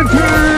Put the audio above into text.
Good time.